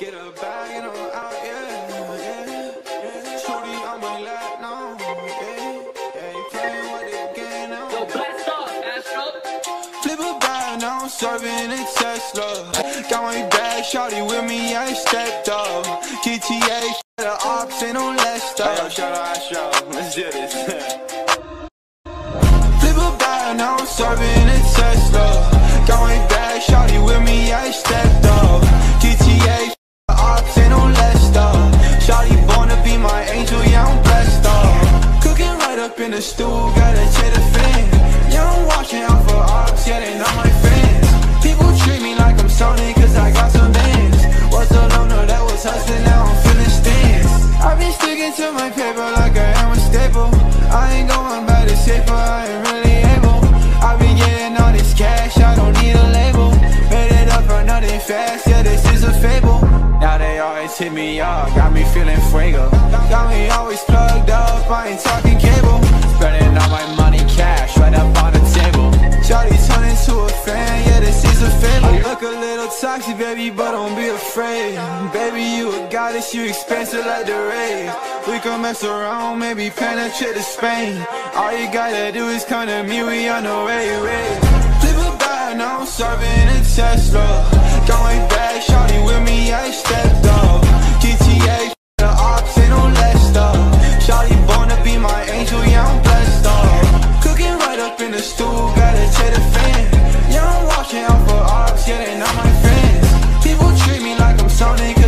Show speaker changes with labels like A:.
A: Get a bag and I'm out, yeah, yeah, yeah. Shorty on my lap now, yeah, yeah. You playing with the game now.
B: Yo, blast off, Astro.
A: Flip a bag, now I'm serving a Tesla. Got my bag, shorty with me, I stepped up. GTA, for the ops, ain't no less stuff.
C: Yo, shout out Astro. Let's do this.
A: Flip a bag, now I'm serving up in the stool, gotta check the fan. Yeah, I'm watching out for ops, yeah, they not my fans. People treat me like I'm Sony, cause I got some bands. Was a loner that was hustling, now I'm feeling stands. I've been sticking to my paper like I am a staple. I ain't going back to safer, I ain't really able. I've been getting all this cash, I don't need a label. Made it up for nothing fast, yeah, this is a fable. Now they always hit me up, got me feeling fuego. Got me A little toxic, baby, but don't be afraid. Baby, you a goddess, you expensive like the rave. We can mess around, maybe penetrate to Spain. All you gotta do is come to me, we on the way, way. Flip a bag, now I'm serving a Tesla. People treat me like I'm Sonic